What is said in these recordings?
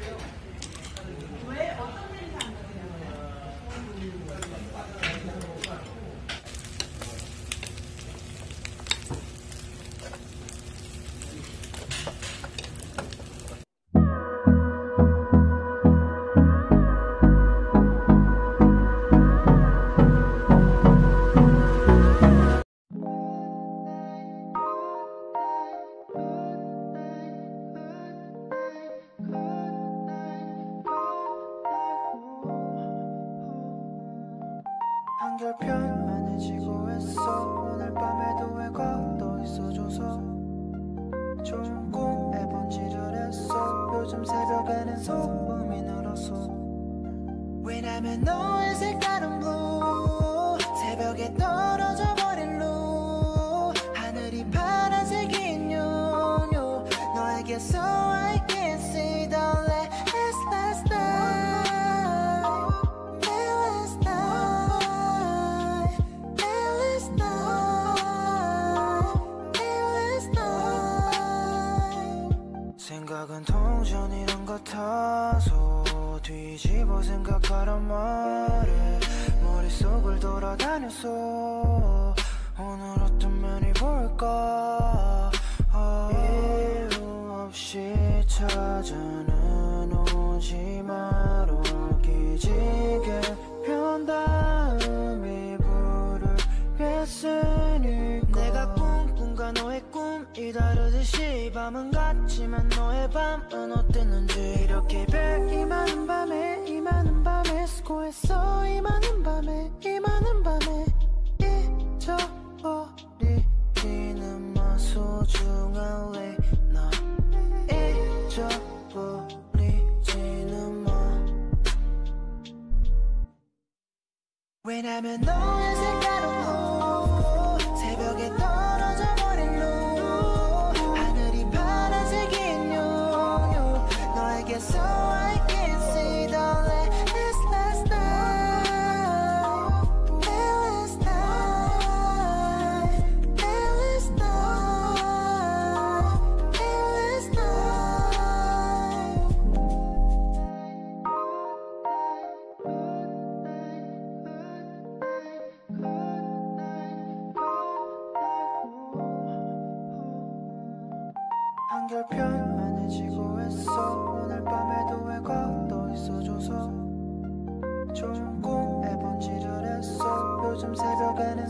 real. 한결편 안해지고 했어. 오늘 밤에도 왜 걷어 있어줘서 좋은 꿈 해본지를 했어. 요즘 새벽에는 소음이 늘었어 왜냐면 너의 색다른 blue. 새벽에 떨어져 밤은 같지만 너의 밤은 어땠는지 이렇게 별이 많은 밤에 이 많은 밤에 수고했어 이 많은 밤에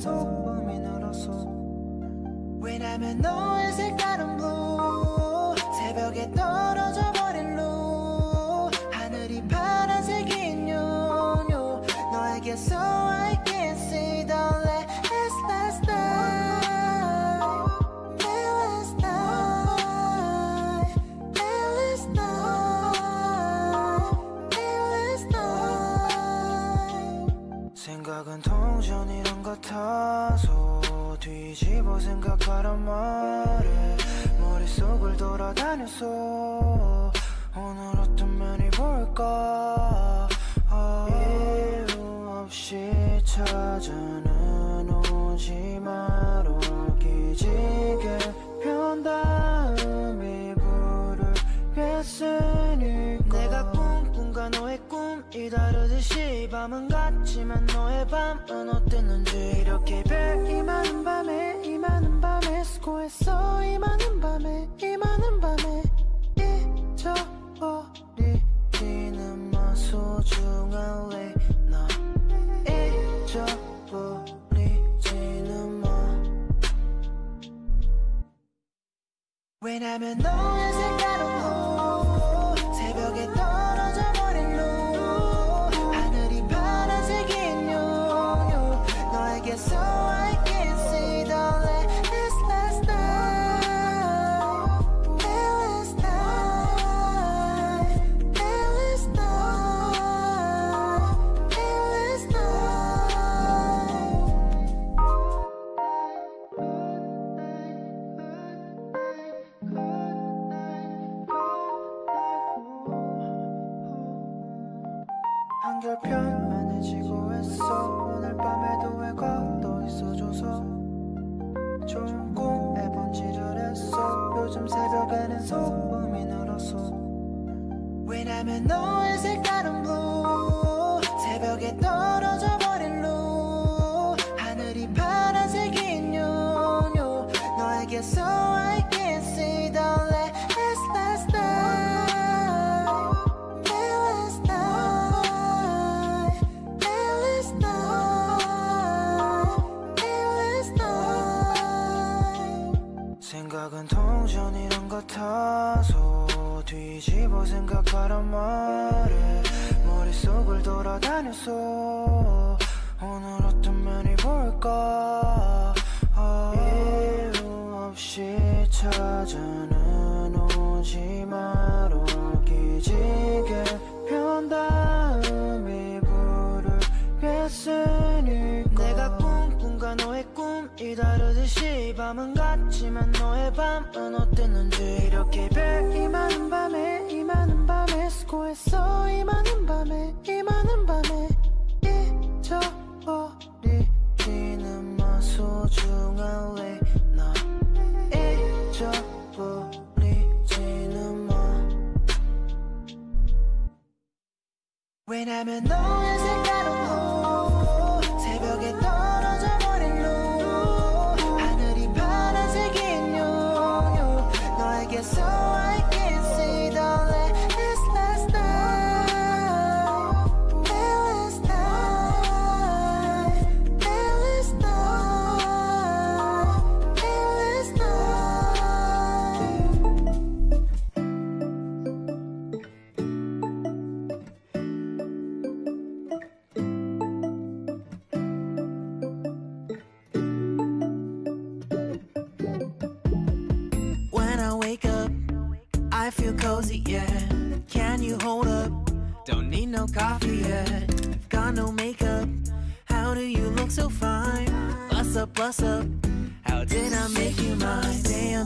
소음이 늘었어 왜냐면 너 돌아다녔어 오늘 어떤 면이 볼까? 아, 이유 없이 찾아는 오지 마로 기지개 편 다음 이 불을 뺐으니까. 내가 꿈꾼과 너의 꿈이 다르듯이 밤은 같지만 너의 밤은 어땠는지 이렇게 별이 많은 밤에 이 많은 밤에 수고했어 이 많은 밤에 이 많은 밤에 잊어버리지는 마. 소중한 레나 잊어버리지는 마. 왜냐면 너의 색다른 não is 다녔어 오늘 어떤 면이 볼까? 아, 이유 없이 찾아는 오지 마라 기지개 편 다음 이 불을 뺐으니까. 내가 꿈꾼과 너의 꿈이 다르듯이 밤은 같지만 너의 밤은 어땠는지. 이렇게 별 이 많은 밤에 이 많은 밤에 수고했어 wake up, I feel cozy, yeah. Can you hold up? Don't need no coffee yet. Got no makeup. How do you look so fine? Bust up, bust up. How did I make you mine? Stay a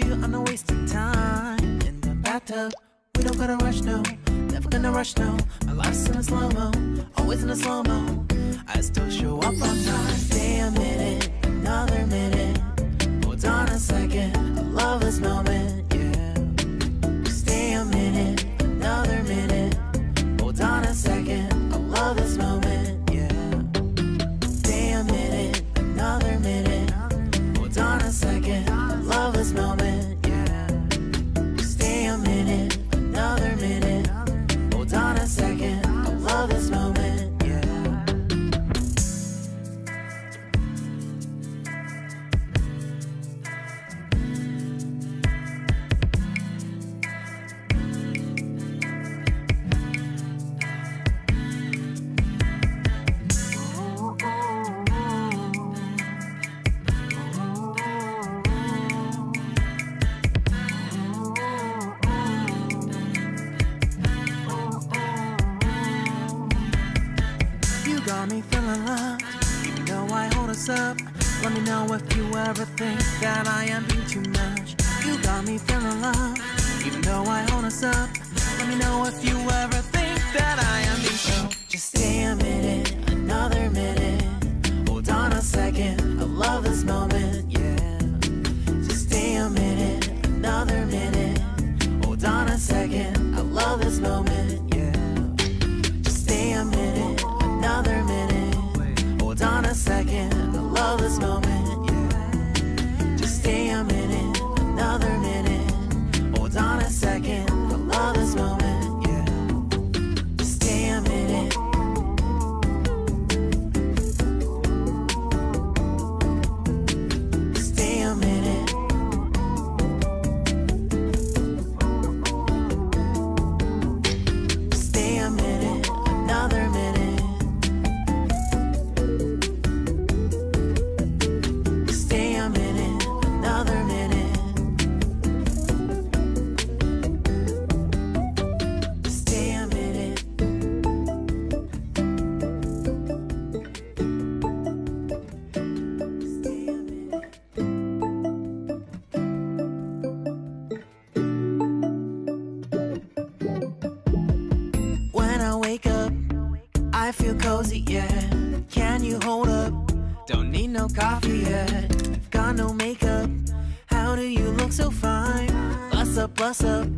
Promise you I'm not wasting time in the bathtub. We don't gotta rush, no. Never gonna rush, no. My life's in a slow mo, always in a slow mo. I still show up on time. Stay a minute, another minute. Hold on a second, I love this moment, You feeling loved, even though I hold us up. Let me know if you ever think that I am being too much. You got me feeling loved, even though I hold us up. Let me know if you ever think that I am being so. Just stay a minute, Up,